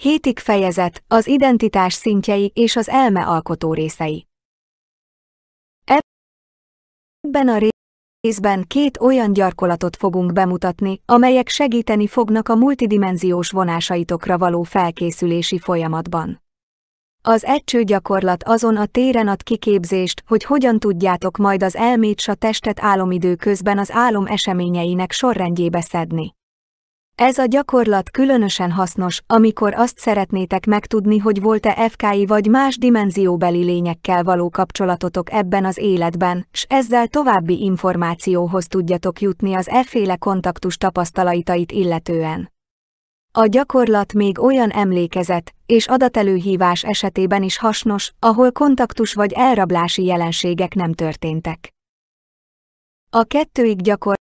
Hétik fejezet, az identitás szintjei és az elme alkotó részei. Ebben a részben két olyan gyarkolatot fogunk bemutatni, amelyek segíteni fognak a multidimenziós vonásaitokra való felkészülési folyamatban. Az egycső gyakorlat azon a téren ad kiképzést, hogy hogyan tudjátok majd az elmét s a testet álomidő közben az álom eseményeinek sorrendjébe szedni. Ez a gyakorlat különösen hasznos, amikor azt szeretnétek megtudni, hogy volt-e FKI vagy más dimenzióbeli lényekkel való kapcsolatotok ebben az életben, s ezzel további információhoz tudjatok jutni az efféle kontaktus tapasztalaitait illetően. A gyakorlat még olyan emlékezet és adatelőhívás esetében is hasznos, ahol kontaktus vagy elrablási jelenségek nem történtek. A kettőig gyakorlat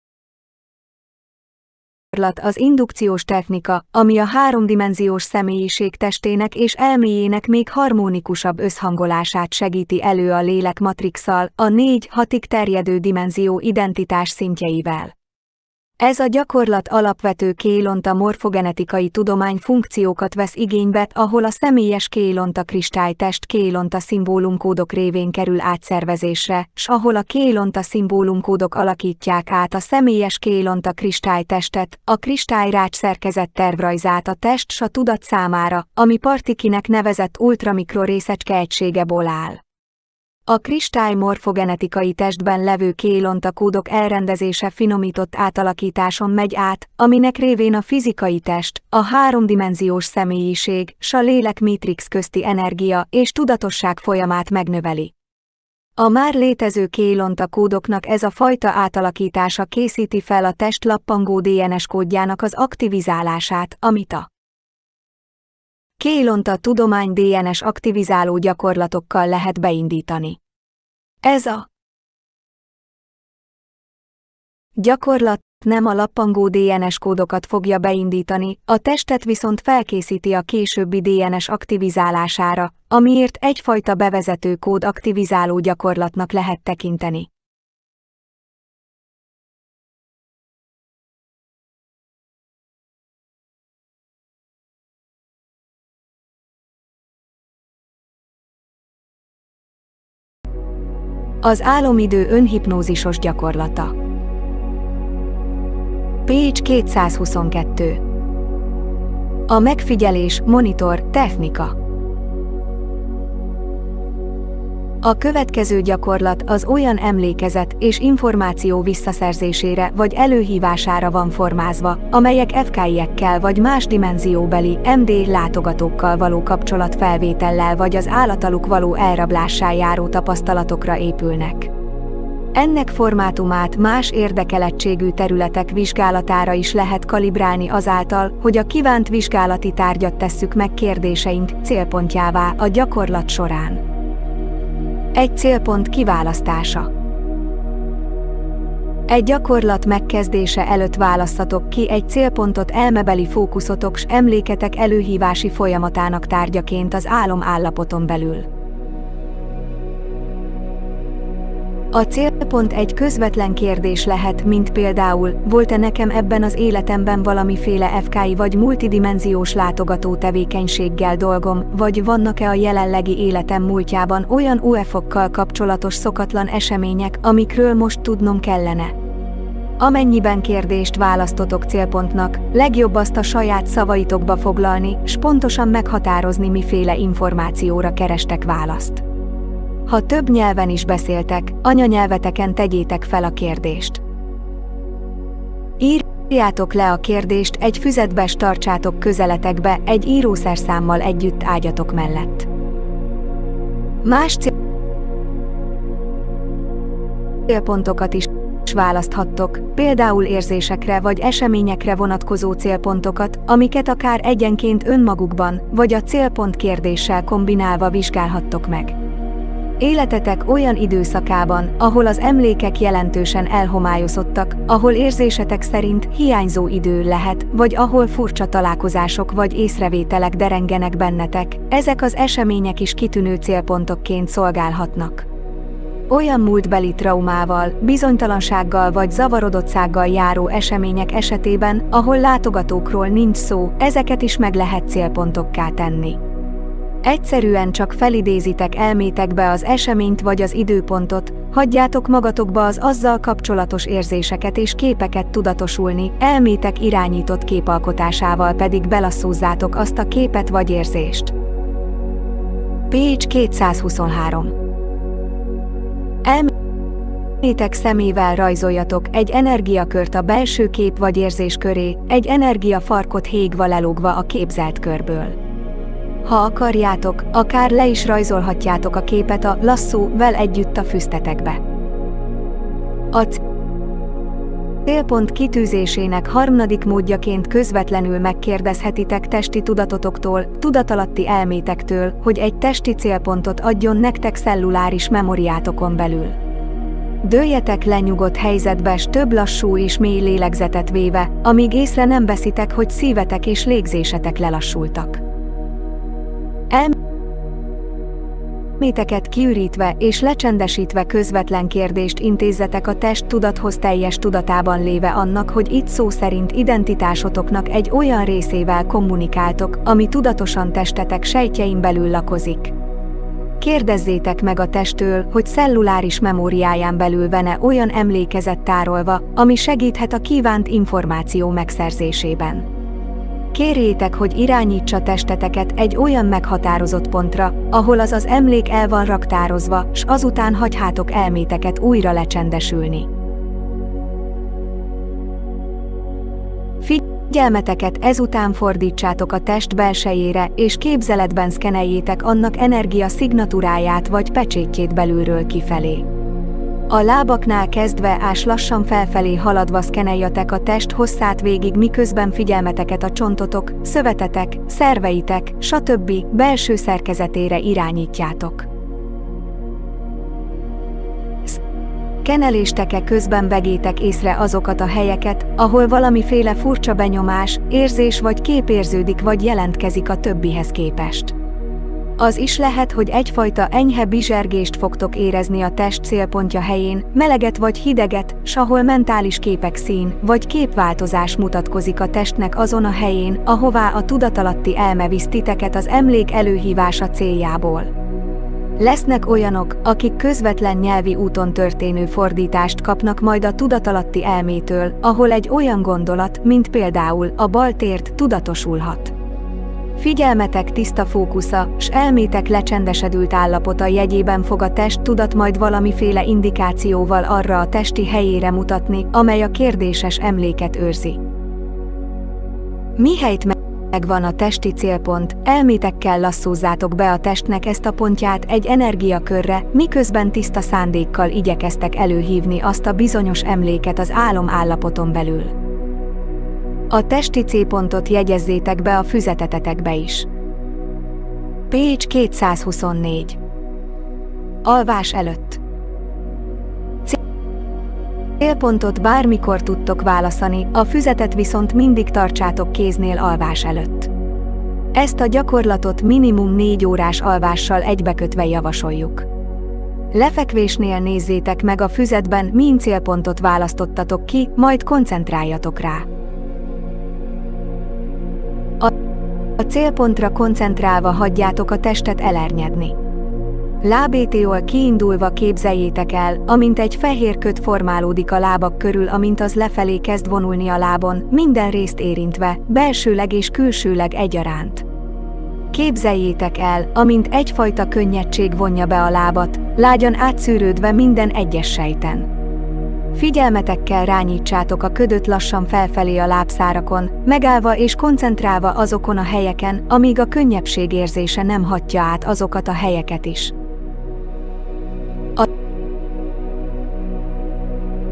az indukciós technika, ami a háromdimenziós személyiség testének és elméjének még harmonikusabb összhangolását segíti elő a lélek matrixal, a négy-hatig terjedő dimenzió identitás szintjeivel. Ez a gyakorlat alapvető kélonta morfogenetikai tudomány funkciókat vesz igénybe, ahol a személyes kélonta kristálytest kélonta szimbólumkódok révén kerül átszervezésre, s ahol a kélonta szimbólumkódok alakítják át a személyes kélonta kristálytestet, a kristályrács szerkezet tervrajzát a test s a tudat számára, ami partikinek nevezett ultramikrorészecske egységeból áll. A kristály morfogenetikai testben levő kélontakódok elrendezése finomított átalakításon megy át, aminek révén a fizikai test, a háromdimenziós személyiség, s a lélek matrix közti energia és tudatosság folyamát megnöveli. A már létező kélontakódoknak ez a fajta átalakítása készíti fel a test lappangó DNS kódjának az aktivizálását, amit a Kélonta tudomány DNS aktivizáló gyakorlatokkal lehet beindítani. Ez a gyakorlat nem a lappangó DNS kódokat fogja beindítani, a testet viszont felkészíti a későbbi DNS aktivizálására, amiért egyfajta bevezető kód aktivizáló gyakorlatnak lehet tekinteni. Az álomidő önhipnózisos gyakorlata. Pécs 222. A megfigyelés, monitor, technika. A következő gyakorlat az olyan emlékezet és információ visszaszerzésére vagy előhívására van formázva, amelyek FKI-ekkel vagy más dimenzióbeli MD látogatókkal való kapcsolatfelvétellel vagy az állataluk való elrablássá járó tapasztalatokra épülnek. Ennek formátumát más érdekelettségű területek vizsgálatára is lehet kalibrálni azáltal, hogy a kívánt vizsgálati tárgyat tesszük meg kérdéseink célpontjává a gyakorlat során. Egy célpont kiválasztása. Egy gyakorlat megkezdése előtt választatok ki egy célpontot elmebeli fókuszotok s emléketek előhívási folyamatának tárgyaként az álom állapoton belül. A célpont egy közvetlen kérdés lehet, mint például, volt-e nekem ebben az életemben valamiféle FKI vagy multidimenziós látogató tevékenységgel dolgom, vagy vannak-e a jelenlegi életem múltjában olyan UFO-kkal kapcsolatos szokatlan események, amikről most tudnom kellene. Amennyiben kérdést választotok célpontnak, legjobb azt a saját szavaitokba foglalni, s pontosan meghatározni miféle információra kerestek választ. Ha több nyelven is beszéltek, anyanyelveteken tegyétek fel a kérdést. Írjátok le a kérdést egy füzetbe tartsátok közeletekbe egy írószerszámmal együtt ágyatok mellett. Más célpontokat is választhattok, például érzésekre vagy eseményekre vonatkozó célpontokat, amiket akár egyenként önmagukban, vagy a célpont kérdéssel kombinálva vizsgálhattok meg. Életetek olyan időszakában, ahol az emlékek jelentősen elhomályozottak, ahol érzésetek szerint hiányzó idő lehet, vagy ahol furcsa találkozások vagy észrevételek derengenek bennetek, ezek az események is kitűnő célpontokként szolgálhatnak. olyan múltbeli traumával, bizonytalansággal vagy zavarodottsággal járó események esetében, ahol látogatókról nincs szó, ezeket is meg lehet célpontokká tenni. Egyszerűen csak felidézitek elmétekbe az eseményt vagy az időpontot, hagyjátok magatokba az azzal kapcsolatos érzéseket és képeket tudatosulni, elmétek irányított képalkotásával pedig belasszúzzátok azt a képet vagy érzést. Pécs 223 Elmétek szemével rajzoljatok egy energiakört a belső kép vagy érzés köré, egy energiafarkot hégva lelógva a képzelt körből. Ha akarjátok, akár le is rajzolhatjátok a képet a lasszóvel együtt a füztetekbe. A célpont kitűzésének harmadik módjaként közvetlenül megkérdezhetitek testi tudatotoktól, tudatalatti elmétektől, hogy egy testi célpontot adjon nektek celluláris memoriátokon belül. Dőljetek le nyugodt helyzetbe s több lassú és mély lélegzetet véve, amíg észre nem veszitek, hogy szívetek és légzésetek lelassultak. Elméteket kiürítve és lecsendesítve közvetlen kérdést intézzetek a test tudathoz teljes tudatában léve annak, hogy itt szó szerint identitásotoknak egy olyan részével kommunikáltok, ami tudatosan testetek sejtjein belül lakozik. Kérdezzétek meg a testtől, hogy celluláris memóriáján belül vene olyan emlékezet tárolva, ami segíthet a kívánt információ megszerzésében. Kérjétek, hogy irányítsa testeteket egy olyan meghatározott pontra, ahol az az emlék el van raktározva, s azután hagyhátok elméteket újra lecsendesülni. Figyelmeteket ezután fordítsátok a test belsejére, és képzeletben szkeneljétek annak energia szignatúráját vagy pecsétjét belülről kifelé. A lábaknál kezdve ás lassan felfelé haladva szkeneljatek a test hosszát végig, miközben figyelmeteket a csontotok, szövetetek, szerveitek, stb. belső szerkezetére irányítjátok. Keneléstek-e közben vegyétek észre azokat a helyeket, ahol valamiféle furcsa benyomás, érzés vagy kép érződik vagy jelentkezik a többihez képest. Az is lehet, hogy egyfajta enyhe bizsergést fogtok érezni a test célpontja helyén, meleget vagy hideget, s ahol mentális képek szín vagy képváltozás mutatkozik a testnek azon a helyén, ahová a tudatalatti elme visz titeket az emlék előhívása céljából. Lesznek olyanok, akik közvetlen nyelvi úton történő fordítást kapnak majd a tudatalatti elmétől, ahol egy olyan gondolat, mint például a baltért tudatosulhat. Figyelmetek tiszta fókusza, s elmétek lecsendesedült állapota jegyében fog a test tudat majd valamiféle indikációval arra a testi helyére mutatni, amely a kérdéses emléket őrzi. Mihelyt megvan a testi célpont, elmétekkel lasszúzzátok be a testnek ezt a pontját egy energiakörre, miközben tiszta szándékkal igyekeztek előhívni azt a bizonyos emléket az álom állapoton belül. A testi C-pontot jegyezzétek be a füzetetetekbe is. Pécs 224 Alvás előtt Célpontot bármikor tudtok válaszani, a füzetet viszont mindig tartsátok kéznél alvás előtt. Ezt a gyakorlatot minimum 4 órás alvással egybekötve javasoljuk. Lefekvésnél nézzétek meg a füzetben, min célpontot választottatok ki, majd koncentráljatok rá. A célpontra koncentrálva hagyjátok a testet elernyedni. Lábétól kiindulva képzeljétek el, amint egy fehér köt formálódik a lábak körül, amint az lefelé kezd vonulni a lábon, minden részt érintve, belsőleg és külsőleg egyaránt. Képzeljétek el, amint egyfajta könnyedség vonja be a lábat, lágyan átszűrődve minden egyes sejten. Figyelmetekkel rányítsátok a ködöt lassan felfelé a lábszárakon, megállva és koncentrálva azokon a helyeken, amíg a könnyebbség érzése nem hatja át azokat a helyeket is.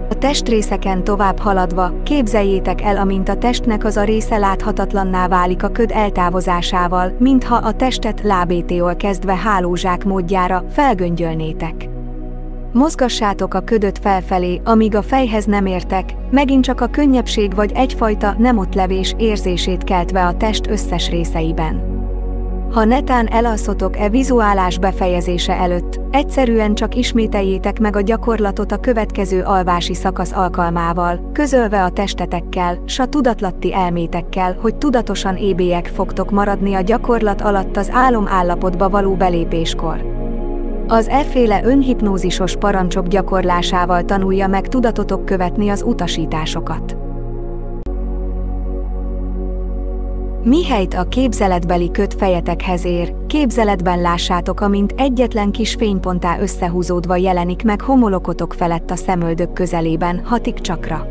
A testrészeken tovább haladva, képzeljétek el, amint a testnek az a része láthatatlanná válik a köd eltávozásával, mintha a testet lábétéól kezdve hálózsák módjára felgöngyölnétek. Mozgassátok a ködöt felfelé, amíg a fejhez nem értek, megint csak a könnyebbség vagy egyfajta nem ott levés érzését keltve a test összes részeiben. Ha netán elalszotok-e vizuálás befejezése előtt, egyszerűen csak ismételjétek meg a gyakorlatot a következő alvási szakasz alkalmával, közölve a testetekkel, s a tudatlatti elmétekkel, hogy tudatosan ébélyek fogtok maradni a gyakorlat alatt az álom állapotba való belépéskor. Az efféle önhipnózisos parancsok gyakorlásával tanulja meg tudatotok követni az utasításokat. Mihelyt a képzeletbeli köt fejetekhez ér, képzeletben lássátok, amint egyetlen kis fénypontá összehúzódva jelenik meg homolokotok felett a szemöldök közelében, hatik csakra.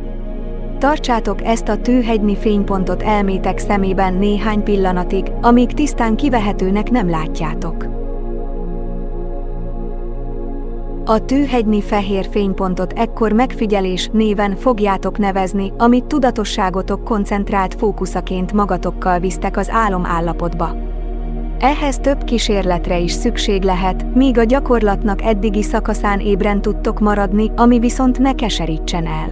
Tartsátok ezt a tűhegyni fénypontot elmétek szemében néhány pillanatig, amíg tisztán kivehetőnek nem látjátok. A tűhegyni fehér fénypontot ekkor megfigyelés néven fogjátok nevezni, amit tudatosságotok koncentrált fókuszaként magatokkal visztek az álom állapotba. Ehhez több kísérletre is szükség lehet, míg a gyakorlatnak eddigi szakaszán ébren tudtok maradni, ami viszont ne keserítsen el.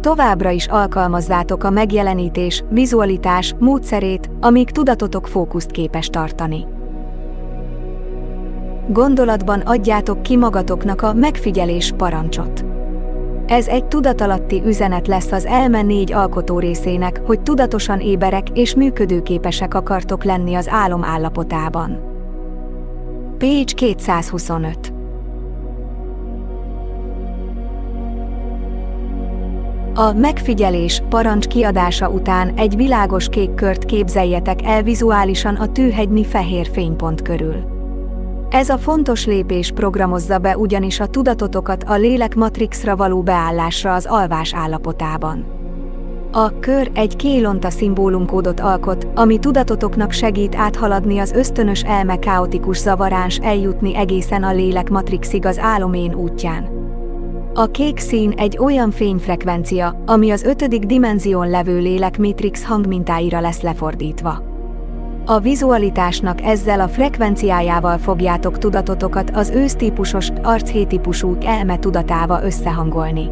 Továbbra is alkalmazzátok a megjelenítés, vizualitás módszerét, amíg tudatotok fókuszt képes tartani. Gondolatban adjátok ki magatoknak a megfigyelés parancsot. Ez egy tudatalatti üzenet lesz az elme négy alkotó részének, hogy tudatosan éberek és működőképesek akartok lenni az álom állapotában. Page 225 A megfigyelés parancs kiadása után egy világos kék kört képzeljetek el vizuálisan a tűhegyni fehér fénypont körül. Ez a fontos lépés programozza be ugyanis a tudatotokat a lélek matrixra való beállásra az alvás állapotában. A kör egy kélonta szimbólumkódot alkot, ami tudatotoknak segít áthaladni az ösztönös elme kaotikus zavaráns eljutni egészen a lélek matrixig az álomén útján. A kék szín egy olyan fényfrekvencia, ami az ötödik dimenzión levő lélek matrix hangmintáira lesz lefordítva. A vizualitásnak ezzel a frekvenciájával fogjátok tudatotokat az ősztípusos, archétípusú elme tudatába összehangolni.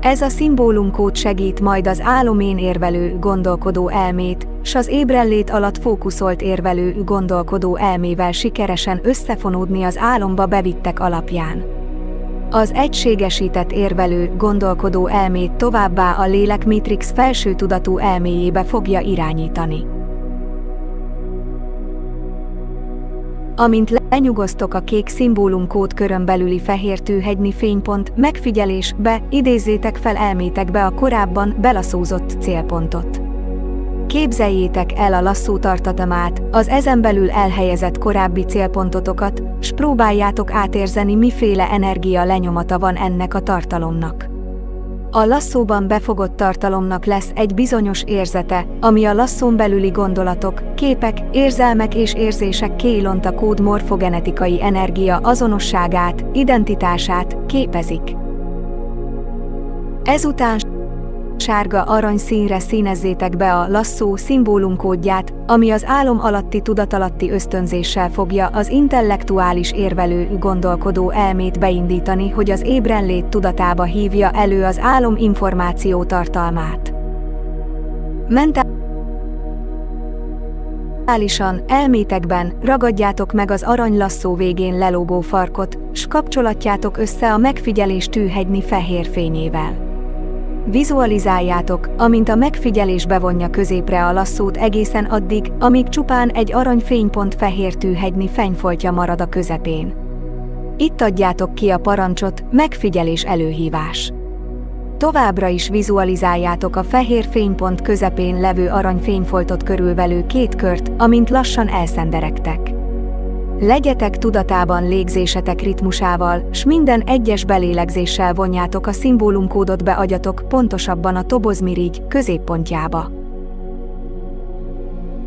Ez a szimbólumkód segít majd az álomén érvelő, gondolkodó elmét, s az ébrellét alatt fókuszolt érvelő, gondolkodó elmével sikeresen összefonódni az álomba bevittek alapján. Az egységesített érvelő, gondolkodó elmét továbbá a lélek matrix felső tudatú elméjébe fogja irányítani. Amint lenyugosztok a kék szimbólumkód körön belüli fehér tűhegyni fénypont, megfigyelés, be, idézzétek fel elmétekbe a korábban belaszózott célpontot. Képzeljétek el a lasszú tartatamát, az ezen belül elhelyezett korábbi célpontotokat, s próbáljátok átérzeni miféle energia lenyomata van ennek a tartalomnak. A lasszóban befogott tartalomnak lesz egy bizonyos érzete, ami a lasszón belüli gondolatok, képek, érzelmek és érzések kélonta kód morfogenetikai energia azonosságát, identitását képezik. Ezután sárga arany színre színezzétek be a lasszó szimbólumkódját, ami az álom alatti tudatalatti ösztönzéssel fogja az intellektuális érvelő gondolkodó elmét beindítani, hogy az ébrenlét tudatába hívja elő az álom információ tartalmát. Mentálisan, elmétekben ragadjátok meg az arany lasszó végén lelógó farkot, s kapcsolatjátok össze a megfigyelés tűhegyni fehér fényével. Vizualizáljátok, amint a megfigyelés bevonja középre a lasszót egészen addig, amíg csupán egy arany fénypont fehér tűhegyni fenyfoltja marad a közepén. Itt adjátok ki a parancsot, megfigyelés előhívás. Továbbra is vizualizáljátok a fehér fénypont közepén levő arany fényfoltot körülvelő két kört, amint lassan elszenderektek. Legyetek tudatában légzésetek ritmusával, s minden egyes belélegzéssel vonjátok a szimbólumkódot be agyatok pontosabban a tobozmirigy középpontjába.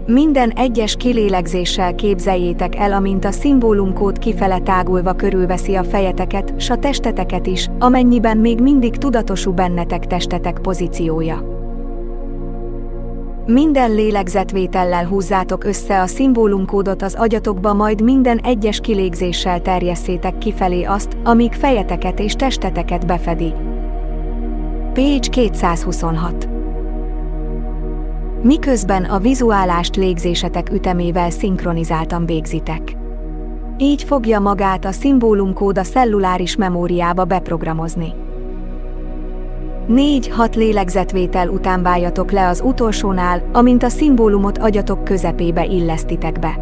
Minden egyes kilélegzéssel képzeljétek el, amint a szimbólumkód kifele tágulva körülveszi a fejeteket, s a testeteket is, amennyiben még mindig tudatosú bennetek testetek pozíciója. Minden lélegzetvétellel húzzátok össze a szimbólumkódot az agyatokba, majd minden egyes kilégzéssel terjesszétek kifelé azt, amíg fejeteket és testeteket befedi. Page 226 miközben a vizuálást légzésetek ütemével szinkronizáltan végzitek. Így fogja magát a szimbólumkód a celluláris memóriába beprogramozni. 4-6 lélegzetvétel után váljatok le az utolsónál, amint a szimbólumot agyatok közepébe illesztitek be.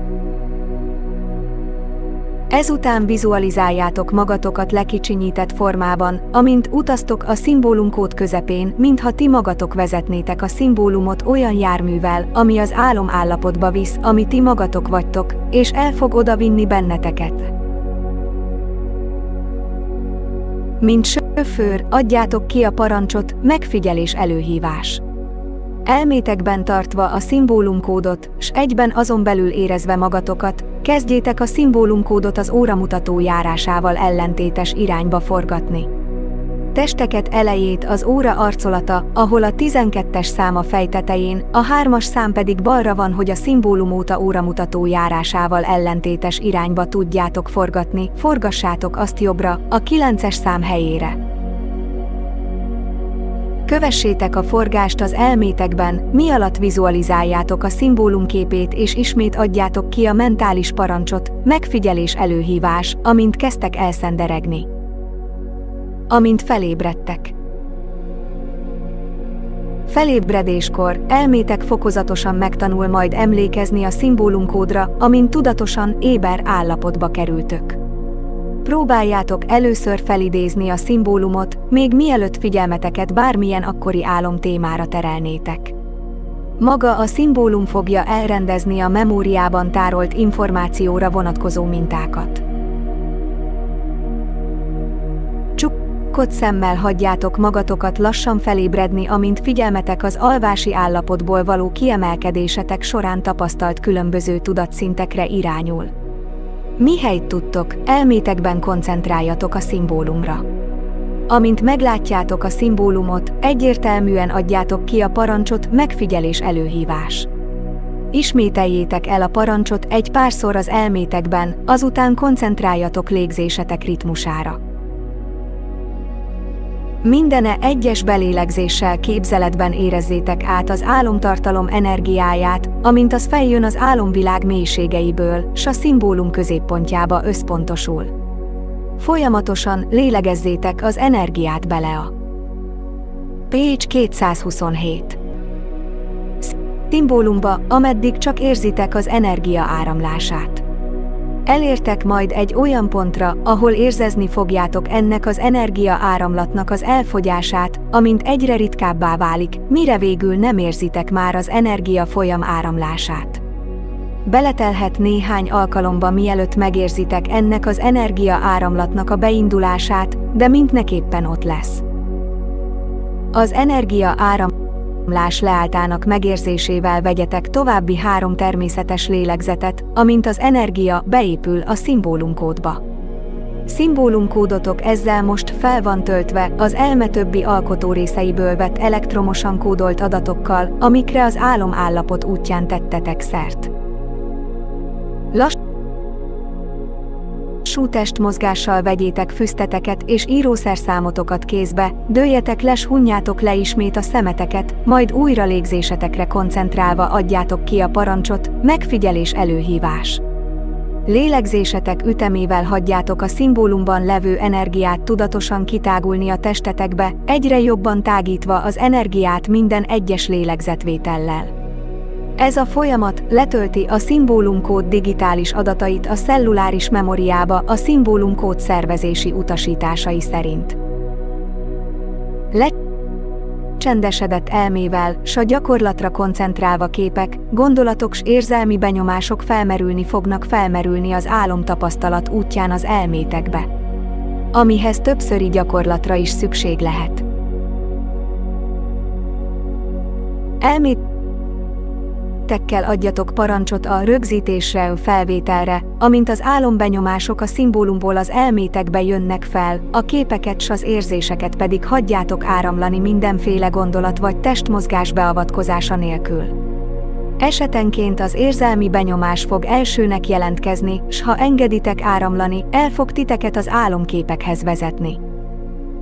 Ezután vizualizáljátok magatokat lekicsinyített formában, amint utaztok a szimbólumkód közepén, mintha ti magatok vezetnétek a szimbólumot olyan járművel, ami az álom állapotba visz, ami ti magatok vagytok, és el fog odavinni benneteket. Mint sofőr, adjátok ki a parancsot, megfigyelés előhívás. Elmétekben tartva a szimbólumkódot, s egyben azon belül érezve magatokat, kezdjétek a szimbólumkódot az óramutató járásával ellentétes irányba forgatni. Testeket elejét az óra arcolata, ahol a 12-es szám a fej tetején, a 3-as szám pedig balra van, hogy a szimbólum óta óramutató járásával ellentétes irányba tudjátok forgatni, forgassátok azt jobbra, a 9-es szám helyére. Kövessétek a forgást az elmétekben, mi alatt vizualizáljátok a szimbólumképét és ismét adjátok ki a mentális parancsot, megfigyelés előhívás, amint kezdtek elszenderegni. Amint felébredtek. Felébredéskor elmétek fokozatosan megtanul majd emlékezni a szimbólumkódra, amint tudatosan, éber állapotba kerültök. Próbáljátok először felidézni a szimbólumot, még mielőtt figyelmeteket bármilyen akkori álom témára terelnétek. Maga a szimbólum fogja elrendezni a memóriában tárolt információra vonatkozó mintákat. Csukott szemmel hagyjátok magatokat lassan felébredni, amint figyelmetek az alvási állapotból való kiemelkedésetek során tapasztalt különböző tudatszintekre irányul. Mihelyt tudtok, elmétekben koncentráljatok a szimbólumra. Amint meglátjátok a szimbólumot, egyértelműen adjátok ki a parancsot megfigyelés előhívás. Ismételjétek el a parancsot egy párszor az elmétekben, azután koncentráljatok légzésetek ritmusára. Mindene egyes belélegzéssel képzeletben érezzétek át az álomtartalom energiáját, amint az feljön az álomvilág mélységeiből, s a szimbólum középpontjába összpontosul. Folyamatosan lélegezzétek az energiát bele a Pécs 227 Szimbólumba, ameddig csak érzitek az energia áramlását. Elértek majd egy olyan pontra, ahol érzezni fogjátok ennek az energia áramlatnak az elfogyását, amint egyre ritkábbá válik, mire végül nem érzitek már az energia folyam áramlását. Beletelhet néhány alkalomba mielőtt megérzitek ennek az energia áramlatnak a beindulását, de mindneképpen ott lesz. Az energia áram áramlás leáltának megérzésével vegyetek további három természetes lélegzetet, amint az energia beépül a szimbólumkódba. Szimbólumkódotok ezzel most fel van töltve az elme többi alkotórészeiből vett elektromosan kódolt adatokkal, amikre az álomállapot útján tettetek szert. Lass lassú testmozgással vegyétek füzteteket és írószerszámotokat kézbe, dőljetek les hunjátok le ismét a szemeteket, majd újra légzésetekre koncentrálva adjátok ki a parancsot, megfigyelés előhívás. Lélegzésetek ütemével hagyjátok a szimbólumban levő energiát tudatosan kitágulni a testetekbe, egyre jobban tágítva az energiát minden egyes lélegzetvétellel. Ez a folyamat letölti a szimbólumkód digitális adatait a celluláris memóriába a szimbólumkód szervezési utasításai szerint. Lecsendesedett elmével, s a gyakorlatra koncentrálva képek, gondolatok s érzelmi benyomások felmerülni fognak felmerülni az álomtapasztalat útján az elmétekbe. Amihez többszöri gyakorlatra is szükség lehet. Elmét tettekkel adjatok parancsot a rögzítésre, felvételre, amint az álombenyomások a szimbólumból az elmétekbe jönnek fel, a képeket s az érzéseket pedig hagyjátok áramlani mindenféle gondolat vagy testmozgás beavatkozása nélkül. Esetenként az érzelmi benyomás fog elsőnek jelentkezni, s ha engeditek áramlani, el fog titeket az álomképekhez vezetni.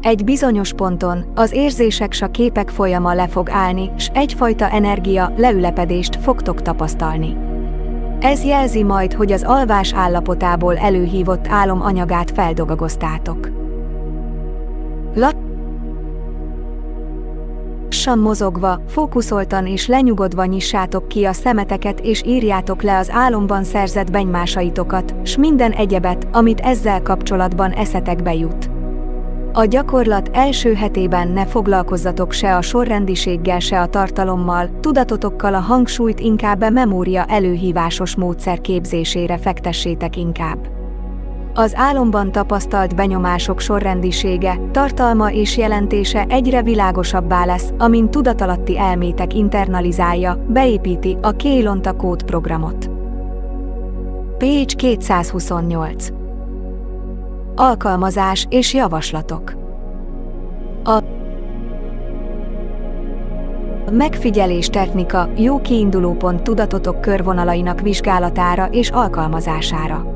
Egy bizonyos ponton az érzések s a képek folyama le fog állni, s egyfajta energia, leülepedést fogtok tapasztalni. Ez jelzi majd, hogy az alvás állapotából előhívott álom anyagát feldogagoztátok. Lassan mozogva, fókuszoltan és lenyugodva nyissátok ki a szemeteket és írjátok le az álomban szerzett benymásaitokat, s minden egyebet, amit ezzel kapcsolatban eszetekbe jut. A gyakorlat első hetében ne foglalkozzatok se a sorrendiséggel, se a tartalommal, tudatotokkal a hangsúlyt inkább a memória előhívásos módszer képzésére fektessétek inkább. Az álomban tapasztalt benyomások sorrendisége, tartalma és jelentése egyre világosabbá lesz, amint tudatalatti elmétek internalizálja, beépíti a Kélonta kód programot. Page 228 Alkalmazás és javaslatok A megfigyelés technika jó kiindulópont tudatotok körvonalainak vizsgálatára és alkalmazására.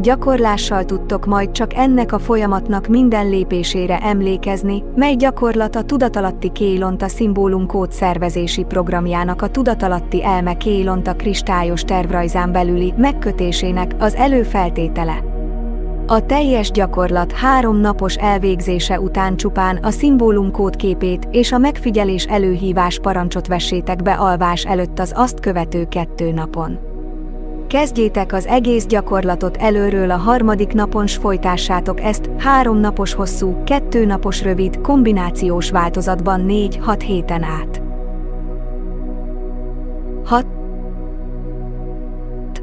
Gyakorlással tudtok majd csak ennek a folyamatnak minden lépésére emlékezni, mely gyakorlat a tudatalatti Kélonta szimbólumkód szervezési programjának a tudatalatti elme Kélonta kristályos tervrajzán belüli megkötésének az előfeltétele. A teljes gyakorlat három napos elvégzése után csupán a szimbólumkód képét és a megfigyelés előhívás parancsot vessétek be alvás előtt az azt követő kettő napon. Kezdjétek az egész gyakorlatot előről a harmadik napon s folytássátok ezt három napos hosszú, kettő napos rövid, kombinációs változatban 4-6 héten át. 6.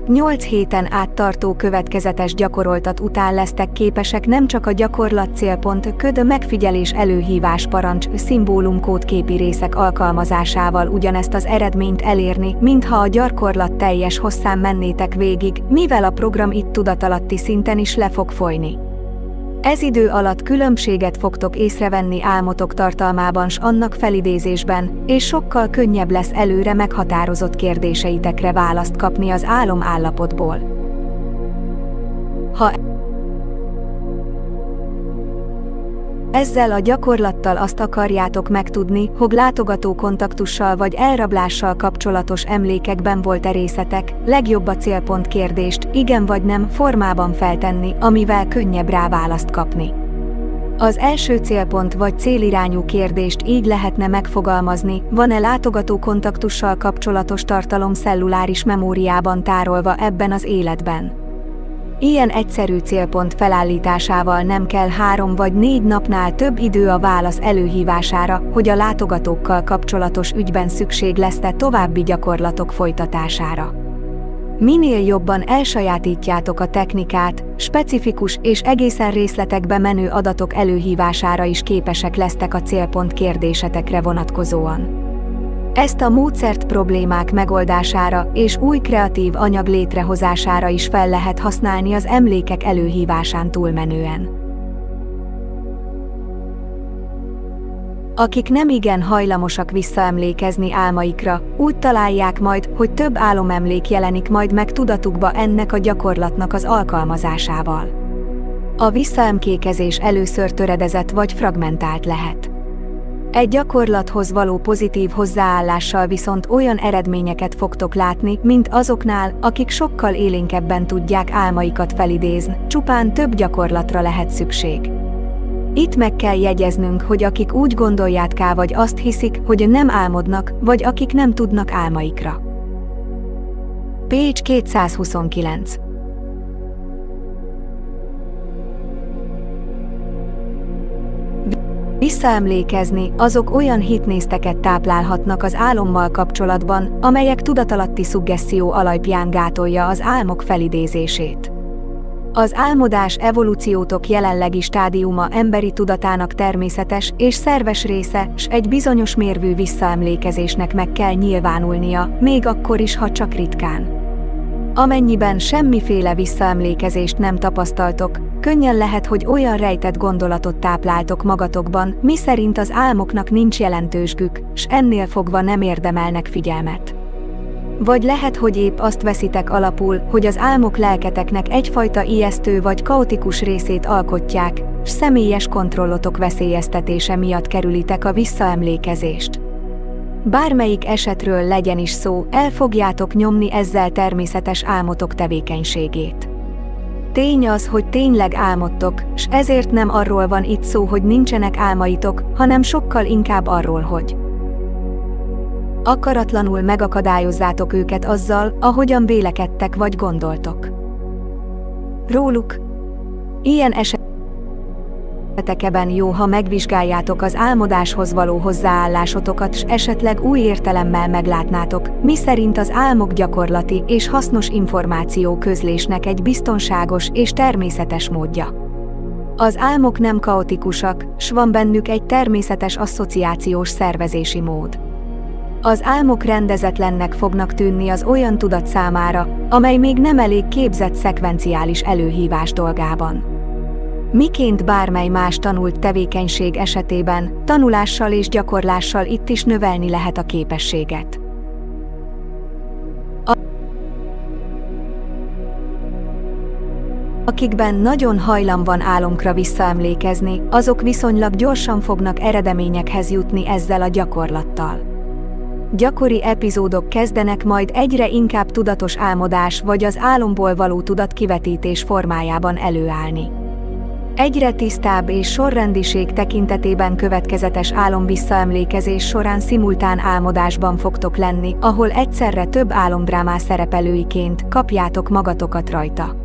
8 héten át tartó következetes gyakoroltat után lesztek képesek nem csak a gyakorlat célpont köd megfigyelés előhívás parancs szimbólumkód képi részek alkalmazásával ugyanezt az eredményt elérni, mintha a gyakorlat teljes hosszán mennétek végig, mivel a program itt tudatalatti szinten is le fog folyni. Ez idő alatt különbséget fogtok észrevenni álmotok tartalmában s annak felidézésben, és sokkal könnyebb lesz előre meghatározott kérdéseitekre választ kapni az álom állapotból. Ha Ezzel a gyakorlattal azt akarjátok megtudni, hogy látogató kontaktussal vagy elrablással kapcsolatos emlékekben volt-e részetek, legjobb a célpont kérdést, igen vagy nem formában feltenni, amivel könnyebb rá választ kapni. Az első célpont vagy célirányú kérdést így lehetne megfogalmazni, van-e látogató kontaktussal kapcsolatos tartalom celluláris memóriában tárolva ebben az életben. Ilyen egyszerű célpont felállításával nem kell három vagy négy napnál több idő a válasz előhívására, hogy a látogatókkal kapcsolatos ügyben szükség lesz-e további gyakorlatok folytatására. Minél jobban elsajátítjátok a technikát, specifikus és egészen részletekbe menő adatok előhívására is képesek lesztek a célpont kérdésetekre vonatkozóan. Ezt a módszert problémák megoldására és új kreatív anyag létrehozására is fel lehet használni az emlékek előhívásán túlmenően. Akik nem igen hajlamosak visszaemlékezni álmaikra, úgy találják majd, hogy több álomemlék jelenik majd meg tudatukba ennek a gyakorlatnak az alkalmazásával. A visszaemkékezés először töredezett vagy fragmentált lehet. Egy gyakorlathoz való pozitív hozzáállással viszont olyan eredményeket fogtok látni, mint azoknál, akik sokkal élénkebben tudják álmaikat felidézni, csupán több gyakorlatra lehet szükség. Itt meg kell jegyeznünk, hogy akik úgy gondolják vagy azt hiszik, hogy nem álmodnak, vagy akik nem tudnak álmaikra. Page 229 Visszaemlékezni, azok olyan hitnézteket táplálhatnak az álommal kapcsolatban, amelyek tudatalatti szuggesszió alapján gátolja az álmok felidézését. Az álmodás evolúciótok jelenlegi stádiuma emberi tudatának természetes és szerves része, s egy bizonyos mérvű visszaemlékezésnek meg kell nyilvánulnia, még akkor is, ha csak ritkán. Amennyiben semmiféle visszaemlékezést nem tapasztaltok, könnyen lehet, hogy olyan rejtett gondolatot tápláltok magatokban, mi szerint az álmoknak nincs jelentősgük, s ennél fogva nem érdemelnek figyelmet. Vagy lehet, hogy épp azt veszitek alapul, hogy az álmok lelketeknek egyfajta ijesztő vagy kaotikus részét alkotják, s személyes kontrollotok veszélyeztetése miatt kerülitek a visszaemlékezést. Bármelyik esetről legyen is szó, el fogjátok nyomni ezzel természetes álmotok tevékenységét. Tény az, hogy tényleg álmodtok, s ezért nem arról van itt szó, hogy nincsenek álmaitok, hanem sokkal inkább arról, hogy akaratlanul megakadályozzátok őket azzal, ahogyan vélekedtek vagy gondoltok. Róluk. Ilyen esetekben jó, ha megvizsgáljátok az álmodáshoz való hozzáállásotokat, s esetleg új értelemmel meglátnátok, mi szerint az álmok gyakorlati és hasznos információ közlésnek egy biztonságos és természetes módja. Az álmok nem kaotikusak, s van bennük egy természetes asszociációs szervezési mód. Az álmok rendezetlennek fognak tűnni az olyan tudat számára, amely még nem elég képzett szekvenciális előhívás dolgában. Miként bármely más tanult tevékenység esetében, tanulással és gyakorlással itt is növelni lehet a képességet. Akikben nagyon hajlam van álomkra visszaemlékezni, azok viszonylag gyorsan fognak eredményekhez jutni ezzel a gyakorlattal. Gyakori epizódok kezdenek majd egyre inkább tudatos álmodás vagy az álomból való tudatkivetítés formájában előállni. Egyre tisztább és sorrendiség tekintetében következetes álomvisszaemlékezés során szimultán álmodásban fogtok lenni, ahol egyszerre több álomdrámá szerepelőiként kapjátok magatokat rajta.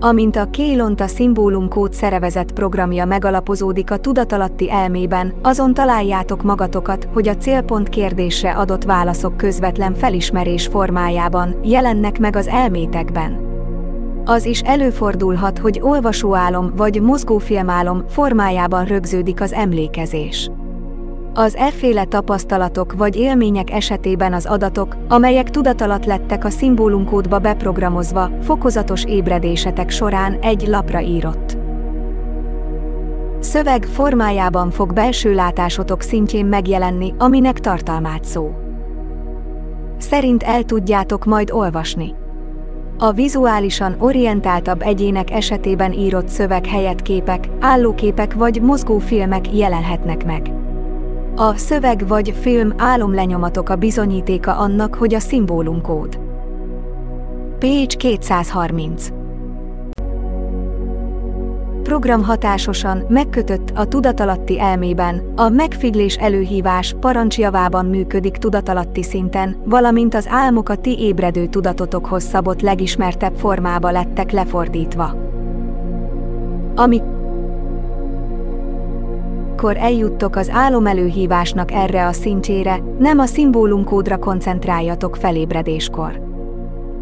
Amint a Kélonta szimbólumkód szerevezett programja megalapozódik a tudatalatti elmében, azon találjátok magatokat, hogy a célpont kérdésre adott válaszok közvetlen felismerés formájában jelennek meg az elmétekben. Az is előfordulhat, hogy olvasóálom vagy mozgófilmálom formájában rögződik az emlékezés. Az efféle tapasztalatok vagy élmények esetében az adatok, amelyek tudatalat lettek a szimbólumkódba beprogramozva, fokozatos ébredésetek során egy lapra írott. Szöveg formájában fog belső látásotok szintjén megjelenni, aminek tartalmát szó. Szerint el tudjátok majd olvasni. A vizuálisan orientáltabb egyének esetében írott szöveg helyett képek, állóképek vagy mozgófilmek jelenhetnek meg. A szöveg vagy film álomlenyomatok a bizonyítéka annak, hogy a szimbólumkód. Page 230 program hatásosan megkötött a tudatalatti elmében, a megfiglés előhívás parancsjavában működik tudatalatti szinten, valamint az álmok a ti ébredő tudatotokhoz szabott legismertebb formába lettek lefordítva. Amik amikor eljuttok az álomelőhívásnak erre a szintjére, nem a szimbólumkódra koncentráljatok felébredéskor.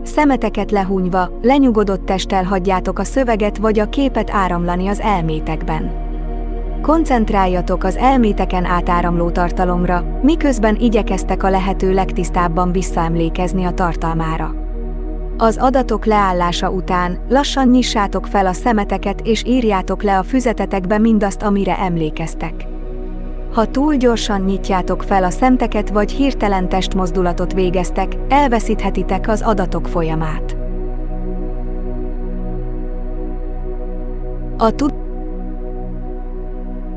Szemeteket lehúnyva, lenyugodott testtel hagyjátok a szöveget vagy a képet áramlani az elmétekben. Koncentráljatok az elméteken átáramló tartalomra, miközben igyekeztek a lehető legtisztábban visszaemlékezni a tartalmára. Az adatok leállása után lassan nyissátok fel a szemeteket és írjátok le a füzetetekbe mindazt, amire emlékeztek. Ha túl gyorsan nyitjátok fel a szemteket vagy hirtelen testmozdulatot végeztek, elveszíthetitek az adatok folyamát. A tud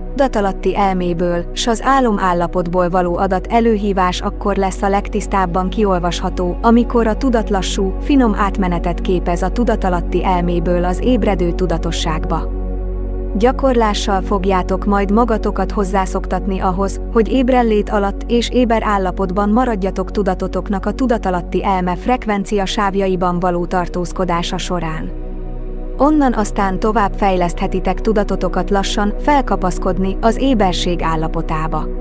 tudatalatti elméből, s az álomállapotból való adat előhívás akkor lesz a legtisztábban kiolvasható, amikor a tudatlassú, finom átmenetet képez a tudatalatti elméből az ébredő tudatosságba. Gyakorlással fogjátok majd magatokat hozzászoktatni ahhoz, hogy ébrellét alatt és éber állapotban maradjatok tudatotoknak a tudatalatti elme frekvencia sávjaiban való tartózkodása során. Onnan aztán tovább fejleszthetitek tudatotokat lassan felkapaszkodni az éberség állapotába.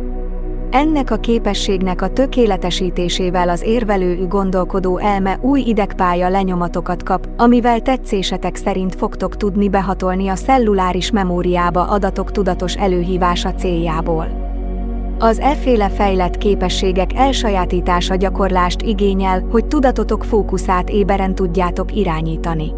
Ennek a képességnek a tökéletesítésével az érvelő gondolkodó elme új idegpálya lenyomatokat kap, amivel tetszésetek szerint fogtok tudni behatolni a celluláris memóriába adatok tudatos előhívása céljából. Az efféle fejlett képességek elsajátítása gyakorlást igényel, hogy tudatotok fókuszát éberen tudjátok irányítani.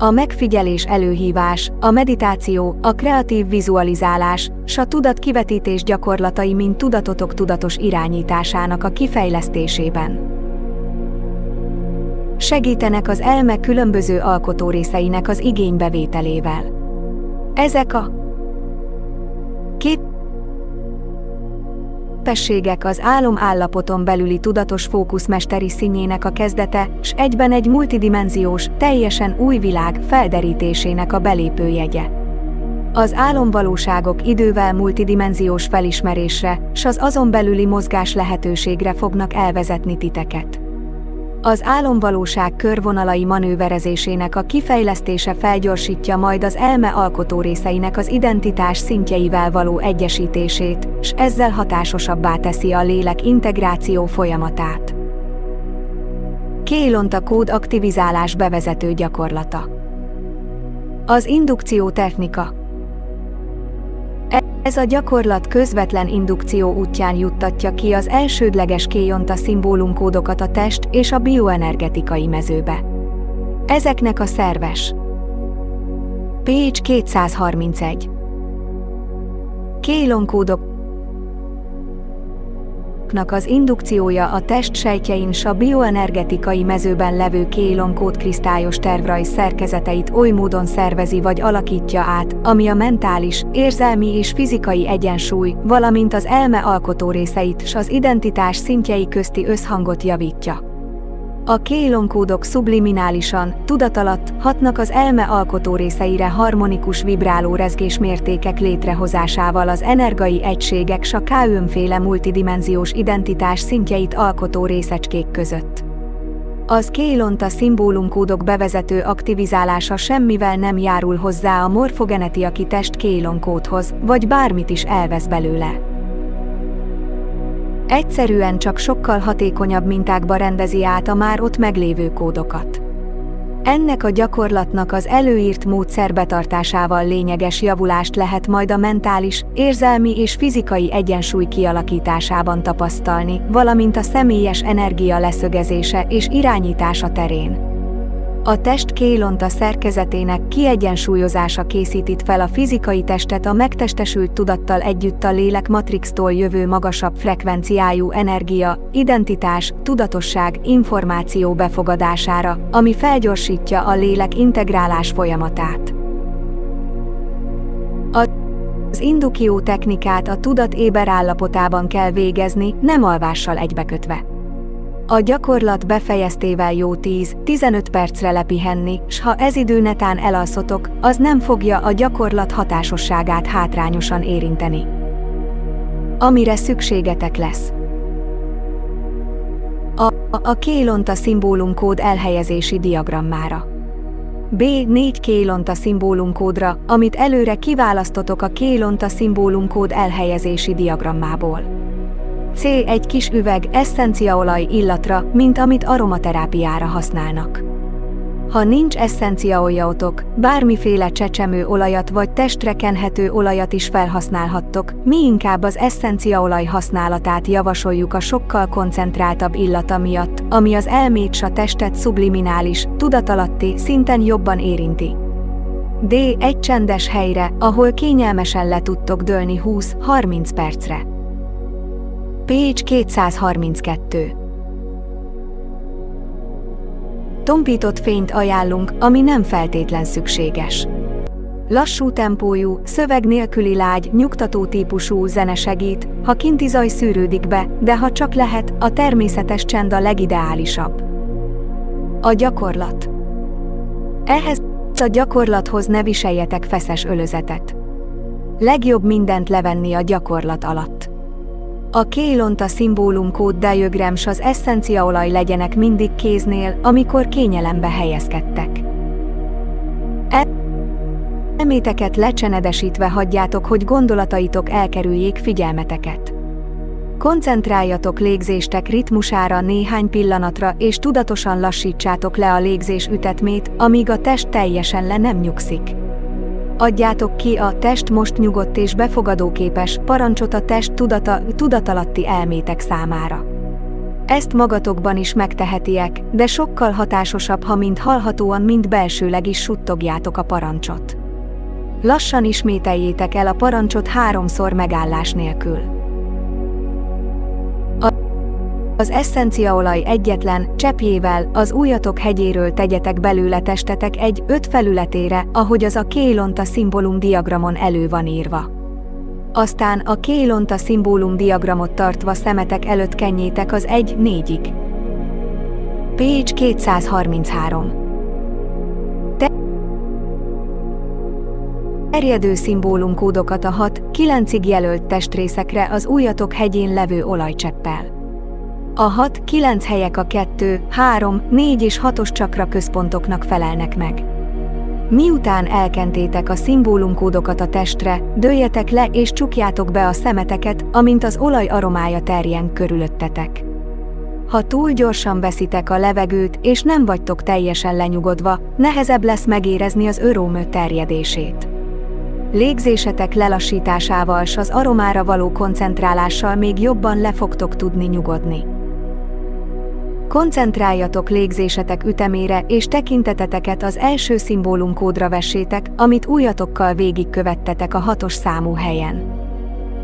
A megfigyelés előhívás, a meditáció, a kreatív vizualizálás, s a tudat kivetítés gyakorlatai mind tudatotok tudatos irányításának a kifejlesztésében. segítenek az elme különböző alkotórészeinek az igénybevételével. Ezek a képességek az álom állapoton belüli tudatos fókuszmesteri színjének a kezdete, s egyben egy multidimenziós, teljesen új világ felderítésének a belépőjegye. Az álomvalóságok idővel multidimenziós felismerésre, s az azon belüli mozgás lehetőségre fognak elvezetni titeket. Az álomvalóság körvonalai manőverezésének a kifejlesztése felgyorsítja majd az elme alkotó részeinek az identitás szintjeivel való egyesítését, s ezzel hatásosabbá teszi a lélek integráció folyamatát. Kélonta kód aktivizálás bevezető gyakorlata Az indukció technika ez a gyakorlat közvetlen indukció útján juttatja ki az elsődleges kéjonta szimbólumkódokat a test és a bioenergetikai mezőbe. Ezeknek a szerves. Pécs 231 Kélonkódok kódoknak az indukciója a test sejtjein s a bioenergetikai mezőben levő kélonkód kristályos tervrajz szerkezeteit oly módon szervezi vagy alakítja át, ami a mentális, érzelmi és fizikai egyensúly, valamint az elme alkotó részeit s az identitás szintjei közti összhangot javítja. A kélonkódok subliminálisan, tudatalatt hatnak az elme alkotó részeire harmonikus vibráló rezgés mértékek létrehozásával az energai egységek s a K-féle multidimenziós identitás szintjeit alkotó részecskék között. Az kélonta szimbólumkódok bevezető aktivizálása semmivel nem járul hozzá a morfogenetiaki test kélonkódhoz, vagy bármit is elvesz belőle. Egyszerűen csak sokkal hatékonyabb mintákba rendezi át a már ott meglévő kódokat. Ennek a gyakorlatnak az előírt módszer betartásával lényeges javulást lehet majd a mentális, érzelmi és fizikai egyensúly kialakításában tapasztalni, valamint a személyes energia leszögezése és irányítása terén. A test kélonta szerkezetének kiegyensúlyozása készítít fel a fizikai testet a megtestesült tudattal együtt a lélek matrixtól jövő magasabb frekvenciájú energia, identitás, tudatosság, információ befogadására, ami felgyorsítja a lélek integrálás folyamatát. Az indukió technikát a tudat éber állapotában kell végezni, nem alvással egybekötve. A gyakorlat befejeztével jó 10-15 percre lepihenni, s ha ez idő netán elalszotok, az nem fogja a gyakorlat hatásosságát hátrányosan érinteni. Amire szükségetek lesz. A, a Kélonta szimbólumkód elhelyezési diagrammára. B4 Kélonta szimbólumkódra, amit előre kiválasztotok a Kélonta szimbólumkód elhelyezési diagrammából. C. Egy kis üveg eszenciaolaj illatra, mint amit aromaterápiára használnak. Ha nincs eszenciaoljaotok, bármiféle csecsemő olajat vagy testre kenhető olajat is felhasználhattok, mi inkább az eszenciaolaj használatát javasoljuk a sokkal koncentráltabb illata miatt, ami az elmét s a testet subliminális, tudatalatti szinten jobban érinti. D. Egy csendes helyre, ahol kényelmesen le tudtok dőlni 20-30 percre. Pécs 232 Tompított fényt ajánlunk, ami nem feltétlen szükséges. Lassú tempójú, szöveg nélküli lágy, nyugtató típusú zene segít, ha kinti zaj szűrődik be, de ha csak lehet, a természetes csend a legideálisabb. A gyakorlat Ehhez a gyakorlathoz ne viseljetek feszes ölözetet. Legjobb mindent levenni a gyakorlat alatt. A kélonta szimbólumkód diagram s az eszenciaolaj legyenek mindig kéznél, amikor kényelembe helyezkedtek. Elméteket lecsenedesítve hagyjátok, hogy gondolataitok elkerüljék figyelmeteket. Koncentráljatok légzéstek ritmusára néhány pillanatra és tudatosan lassítsátok le a légzés ütetmét, amíg a test teljesen le nem nyugszik. Adjátok ki a test most nyugodt és befogadóképes parancsot a test tudata, tudatalatti elmétek számára. Ezt magatokban is megtehetiek, de sokkal hatásosabb, ha mind hallhatóan, mind belsőleg is suttogjátok a parancsot. Lassan ismételjétek el a parancsot háromszor megállás nélkül. Az eszenciaolaj egyetlen cseppjével az újatok hegyéről tegyetek belőle testetek egy öt felületére, ahogy az a Kélonta szimbólum diagramon elő van írva. Aztán a Kélonta szimbólum diagramot tartva szemetek előtt kenjétek az egy négyig. Page 233 Terjedő szimbólumkódokat a 6-9-ig jelölt testrészekre az újatok hegyén levő olajcseppel. A 6-9 helyek a 2, 3, 4 és 6-os csakra központoknak felelnek meg. Miután elkentétek a szimbólumkódokat a testre, dőljetek le és csukjátok be a szemeteket, amint az olaj aromája terjen körülöttetek. Ha túl gyorsan veszitek a levegőt és nem vagytok teljesen lenyugodva, nehezebb lesz megérezni az örömő terjedését. Légzésetek lelassításával s az aromára való koncentrálással még jobban le fogtok tudni nyugodni. Koncentráljatok légzésetek ütemére és tekinteteteket az első szimbólumkódra vessétek, amit újatokkal végigkövettetek a hatos számú helyen.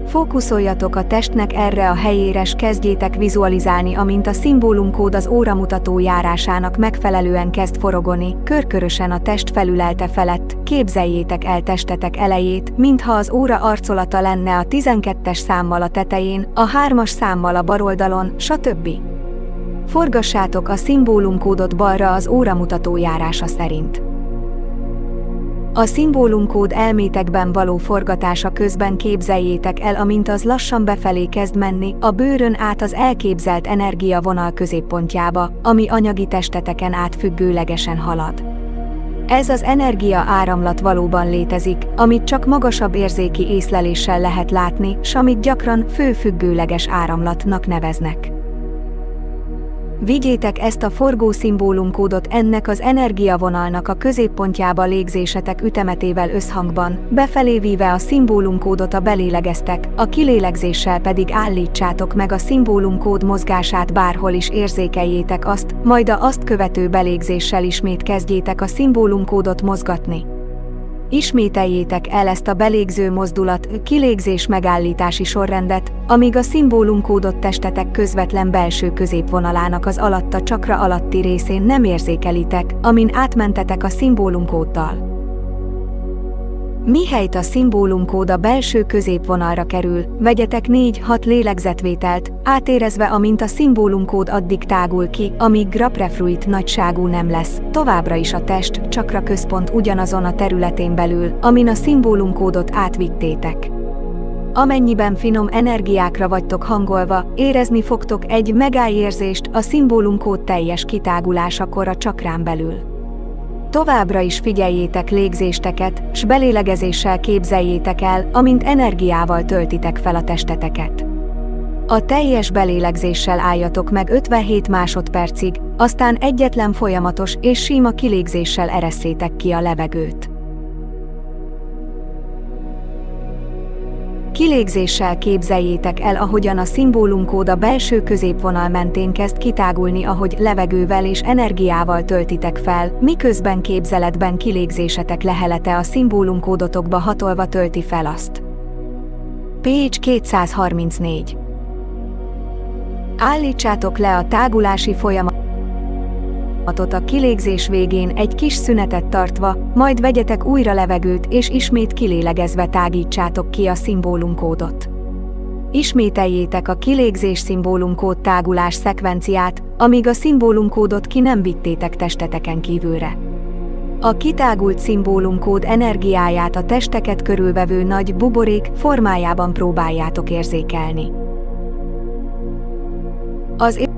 Fókuszoljatok a testnek erre a helyére s kezdjétek vizualizálni, amint a szimbólumkód az óramutató járásának megfelelően kezd forogoni, körkörösen a test felülelte felett, képzeljétek el testetek elejét, mintha az óra arcolata lenne a 12-es számmal a tetején, a 3-as számmal a baroldalon, stb. Forgassátok a szimbólumkódot balra az óramutató járása szerint. A szimbólumkód elmétekben való forgatása közben képzeljétek el, amint az lassan befelé kezd menni, a bőrön át az elképzelt energiavonal középpontjába, ami anyagi testeteken át függőlegesen halad. Ez az energia áramlat valóban létezik, amit csak magasabb érzéki észleléssel lehet látni, s amit gyakran főfüggőleges áramlatnak neveznek. Vigyétek ezt a forgó szimbólumkódot ennek az energiavonalnak a középpontjába légzésetek ütemetével összhangban, befelé víve a szimbólumkódot a belélegeztek, a kilélegzéssel pedig állítsátok meg a szimbólumkód mozgását bárhol is érzékeljétek azt, majd a azt követő belégzéssel ismét kezdjétek a szimbólumkódot mozgatni. Ismételjétek el ezt a belégző mozdulat, kilégzés megállítási sorrendet, amíg a szimbólumkódott testetek közvetlen belső középvonalának az alatta csakra alatti részén nem érzékelitek, amin átmentetek a szimbólumkóddal. Mihelyt a szimbólumkód a belső középvonalra kerül, vegyetek 4-6 lélegzetvételt, átérezve amint a szimbólumkód addig tágul ki, amíg graprefruit nagyságú nem lesz, továbbra is a test, csakra központ ugyanazon a területén belül, amin a szimbólumkódot átvittétek. Amennyiben finom energiákra vagytok hangolva, érezni fogtok egy megáérzést a szimbólumkód teljes kitágulásakor a csakrán belül. Továbbra is figyeljétek légzésteket, s belélegezéssel képzeljétek el, amint energiával töltitek fel a testeteket. A teljes belélegzéssel álljatok meg 57 másodpercig, aztán egyetlen folyamatos és sima kilégzéssel eresszétek ki a levegőt. Kilégzéssel képzeljétek el, ahogyan a szimbólumkód a belső középvonal mentén kezd kitágulni, ahogy levegővel és energiával töltitek fel, miközben képzeletben kilégzésetek lehelete a szimbólumkódotokba hatolva tölti fel azt. Page 234 Állítsátok le a tágulási folyamat a kilégzés végén egy kis szünetet tartva, majd vegyetek újra levegőt és ismét kilélegezve tágítsátok ki a szimbólumkódot. Ismételjétek a kilégzés szimbólumkód tágulás szekvenciát, amíg a szimbólumkódot ki nem vittétek testeteken kívülre. A kitágult szimbólumkód energiáját a testeket körülvevő nagy buborék formájában próbáljátok érzékelni. Az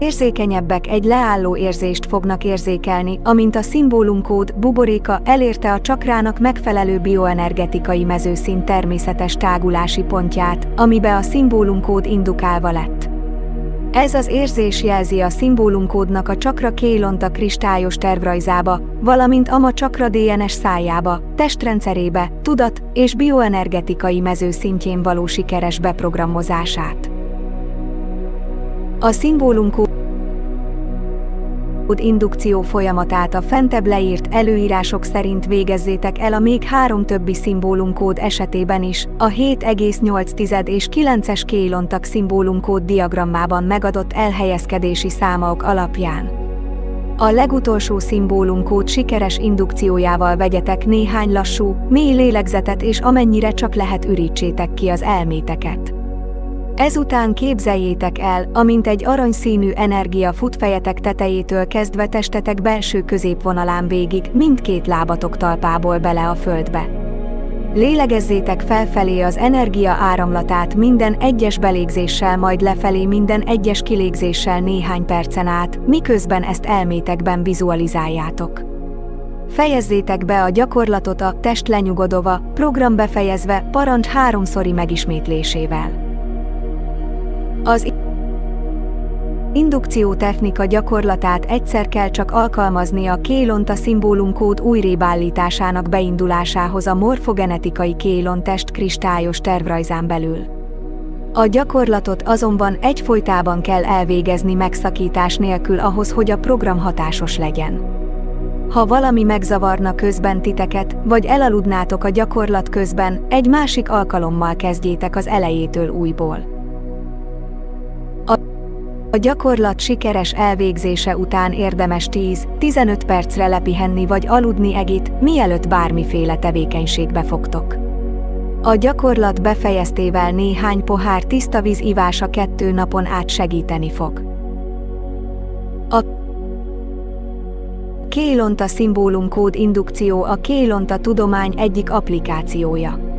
Érzékenyebbek egy leálló érzést fognak érzékelni, amint a szimbólumkód buboréka elérte a csakrának megfelelő bioenergetikai mezőszín természetes tágulási pontját, amibe a szimbólumkód indukálva lett. Ez az érzés jelzi a szimbólumkódnak a csakra kélonta kristályos tervrajzába, valamint ama csakra DNS szájába, testrendszerébe, tudat és bioenergetikai mezőszintjén való sikeres beprogramozását. A szimbólumkód indukció folyamatát a fentebb leírt előírások szerint végezzétek el a még három többi szimbólumkód esetében is, a 7,8 és 9-es kélontak szimbólumkód diagrammában megadott elhelyezkedési számok alapján. A legutolsó szimbólumkód sikeres indukciójával vegyetek néhány lassú, mély lélegzetet és amennyire csak lehet ürítsétek ki az elméteket. Ezután képzeljétek el, amint egy aranyszínű energia fut fejetek tetejétől kezdve testetek belső középvonalán végig, mindkét lábatok talpából bele a földbe. Lélegezzétek felfelé az energia áramlatát minden egyes belégzéssel, majd lefelé minden egyes kilégzéssel néhány percen át, miközben ezt elmétekben vizualizáljátok. Fejezzétek be a gyakorlatot a test lenyugodova, program befejezve, parancs háromszori megismétlésével. Az indukció technika gyakorlatát egyszer kell csak alkalmazni a kélonta szimbólumkód újrébállításának beindulásához a morfogenetikai kélon test kristályos tervrajzán belül. A gyakorlatot azonban egyfolytában kell elvégezni megszakítás nélkül ahhoz, hogy a program hatásos legyen. Ha valami megzavarna közben titeket, vagy elaludnátok a gyakorlat közben, egy másik alkalommal kezdjétek az elejétől újból. A gyakorlat sikeres elvégzése után érdemes 10-15 percre lepihenni vagy aludni egit, mielőtt bármiféle tevékenységbe fogtok. A gyakorlat befejeztével néhány pohár tiszta víz ivása kettő napon át segíteni fog. A Kélonta szimbólumkód indukció a Kélonta tudomány egyik applikációja.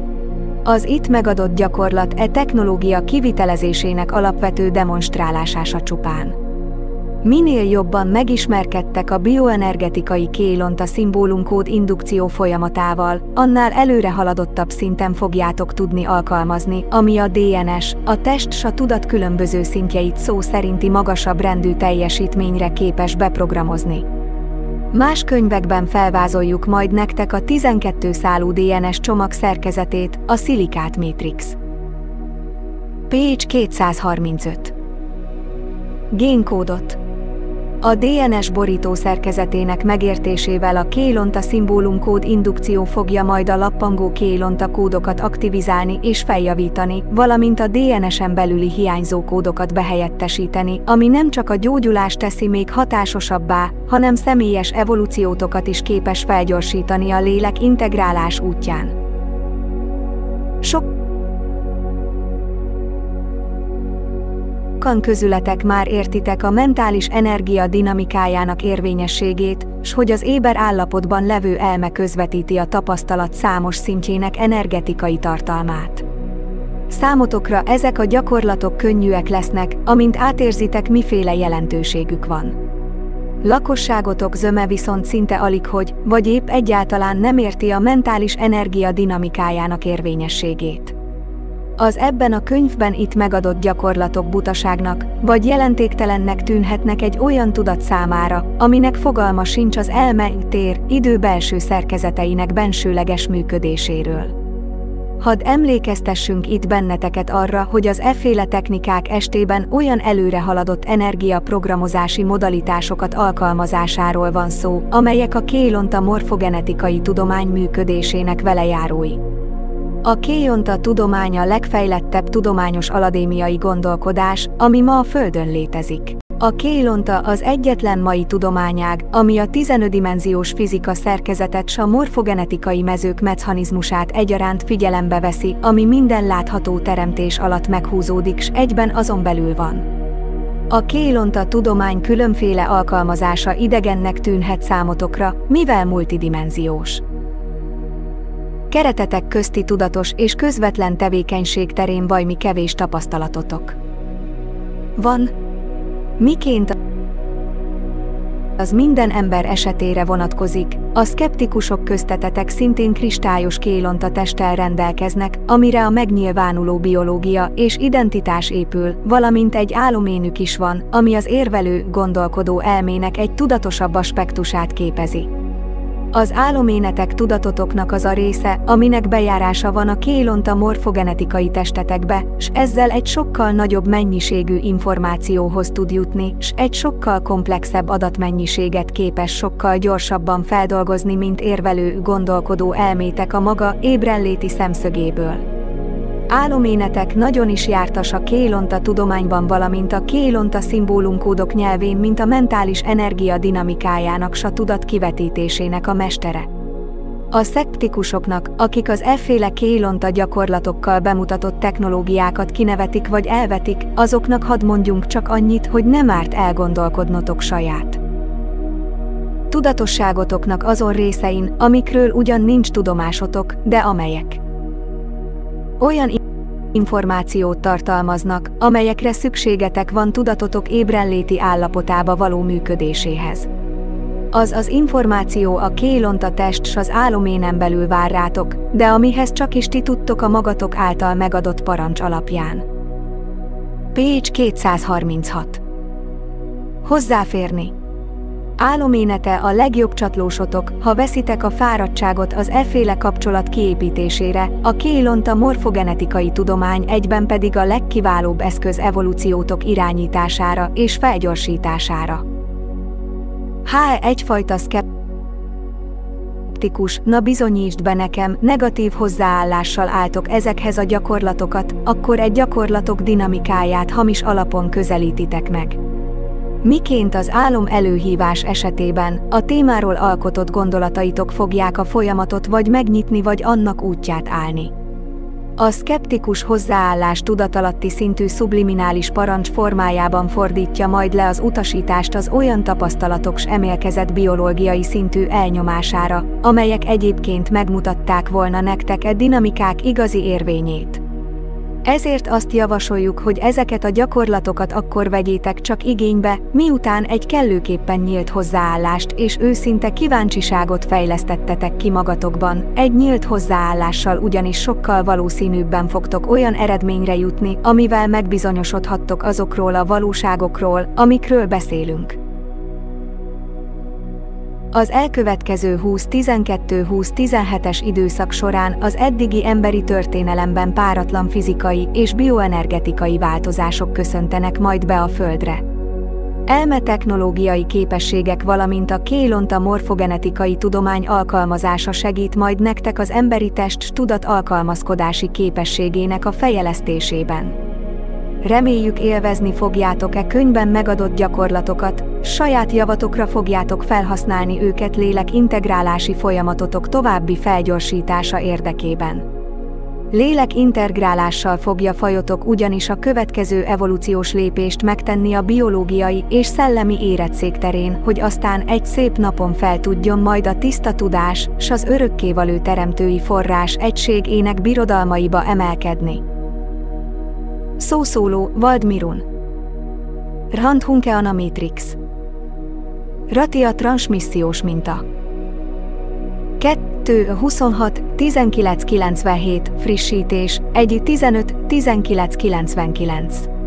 Az itt megadott gyakorlat e technológia kivitelezésének alapvető demonstrálásása csupán. Minél jobban megismerkedtek a bioenergetikai kélont a szimbólumkód indukció folyamatával, annál előre haladottabb szinten fogjátok tudni alkalmazni, ami a DNS, a test s a tudat különböző szintjeit szó szerinti magasabb rendű teljesítményre képes beprogramozni. Más könyvekben felvázoljuk majd nektek a 12 szálú DNS csomag szerkezetét, a szilikát matrix. Page 235 Génkódot a DNS borító szerkezetének megértésével a Kélonta szimbólumkód indukció fogja majd a lappangó Kélonta kódokat aktivizálni és feljavítani, valamint a DNS-en belüli hiányzó kódokat behelyettesíteni, ami nem csak a gyógyulást teszi még hatásosabbá, hanem személyes evolúciótokat is képes felgyorsítani a lélek integrálás útján. Sok sokan közületek már értitek a mentális energia dinamikájának érvényességét, s hogy az éber állapotban levő elme közvetíti a tapasztalat számos szintjének energetikai tartalmát. Számotokra ezek a gyakorlatok könnyűek lesznek, amint átérzitek miféle jelentőségük van. Lakosságotok zöme viszont szinte alig hogy, vagy épp egyáltalán nem érti a mentális energia dinamikájának érvényességét. Az ebben a könyvben itt megadott gyakorlatok butaságnak, vagy jelentéktelennek tűnhetnek egy olyan tudat számára, aminek fogalma sincs az elme, tér, idő belső szerkezeteinek bensőleges működéséről. Hadd emlékeztessünk itt benneteket arra, hogy az efféle technikák estében olyan előre haladott energiaprogramozási modalitásokat alkalmazásáról van szó, amelyek a kélonta morfogenetikai tudomány működésének velejárói. A Kéjonta tudománya legfejlettebb tudományos aladémiai gondolkodás, ami ma a Földön létezik. A Kélonta az egyetlen mai tudományág, ami a 15-dimenziós fizika szerkezetet s a morfogenetikai mezők mechanizmusát egyaránt figyelembe veszi, ami minden látható teremtés alatt meghúzódik s egyben azon belül van. A Kélonta tudomány különféle alkalmazása idegennek tűnhet számotokra, mivel multidimenziós keretetek közti tudatos és közvetlen tevékenység terén vajmi kevés tapasztalatotok. Van. Miként az minden ember esetére vonatkozik, a szkeptikusok köztetetek szintén kristályos kélonta testtel rendelkeznek, amire a megnyilvánuló biológia és identitás épül, valamint egy áloménük is van, ami az érvelő, gondolkodó elmének egy tudatosabb aspektusát képezi. Az áloménetek tudatotoknak az a része, aminek bejárása van a kélonta morfogenetikai testetekbe, s ezzel egy sokkal nagyobb mennyiségű információhoz tud jutni, s egy sokkal komplexebb adatmennyiséget képes sokkal gyorsabban feldolgozni, mint érvelő, gondolkodó elmétek a maga ébrenléti szemszögéből. Áloménetek nagyon is jártas a kélonta tudományban, valamint a kélonta szimbólumkódok nyelvén, mint a mentális energia dinamikájának s a tudat kivetítésének a mestere. A szeptikusoknak, akik az efféle kélonta gyakorlatokkal bemutatott technológiákat kinevetik vagy elvetik, azoknak hadd mondjunk csak annyit, hogy nem árt elgondolkodnotok saját tudatosságotoknak azon részein, amikről ugyan nincs tudomásotok, de amelyek olyan információt tartalmaznak, amelyekre szükségetek van tudatotok ébrenléti állapotába való működéséhez. Az az információ a kélont a test s az áloménen belül vár rátok, de amihez csak is ti tudtok a magatok által megadott parancs alapján. Pécs 236 Hozzáférni Áloménete a legjobb csatlósotok, ha veszitek a fáradtságot az efféle kapcsolat kiépítésére, a a morfogenetikai tudomány egyben pedig a legkiválóbb eszköz evolúciótok irányítására és felgyorsítására. Ha egyfajta szkeptikus, na bizonyítsd be nekem, negatív hozzáállással álltok ezekhez a gyakorlatokat, akkor egy gyakorlatok dinamikáját hamis alapon közelítitek meg. Miként az álom előhívás esetében, a témáról alkotott gondolataitok fogják a folyamatot vagy megnyitni vagy annak útját állni. A szkeptikus hozzáállás tudatalatti szintű subliminális parancs formájában fordítja majd le az utasítást az olyan tapasztalatok s emélkezett biológiai szintű elnyomására, amelyek egyébként megmutatták volna nektek e dinamikák igazi érvényét. Ezért azt javasoljuk, hogy ezeket a gyakorlatokat akkor vegyétek csak igénybe, miután egy kellőképpen nyílt hozzáállást és őszinte kíváncsiságot fejlesztettetek ki magatokban. Egy nyílt hozzáállással ugyanis sokkal valószínűbben fogtok olyan eredményre jutni, amivel megbizonyosodhattok azokról a valóságokról, amikről beszélünk. Az elkövetkező 20-12-20-17-es időszak során az eddigi emberi történelemben páratlan fizikai és bioenergetikai változások köszöntenek majd be a Földre. Elme technológiai képességek valamint a kélonta morfogenetikai tudomány alkalmazása segít majd nektek az emberi test tudat alkalmazkodási képességének a fejlesztésében. Reméljük élvezni fogjátok-e könyvben megadott gyakorlatokat, saját javatokra fogjátok felhasználni őket lélek integrálási folyamatotok további felgyorsítása érdekében. Lélek integrálással fogja fajotok ugyanis a következő evolúciós lépést megtenni a biológiai és szellemi érettség terén, hogy aztán egy szép napon fel tudjon majd a tiszta tudás, s az örökkévalő teremtői forrás egységének birodalmaiba emelkedni. Szószóló Valdmirun Rand Hunkeana Matrix. Ratia transmissziós minta. 2 26 1997 frissítés 1 15 1999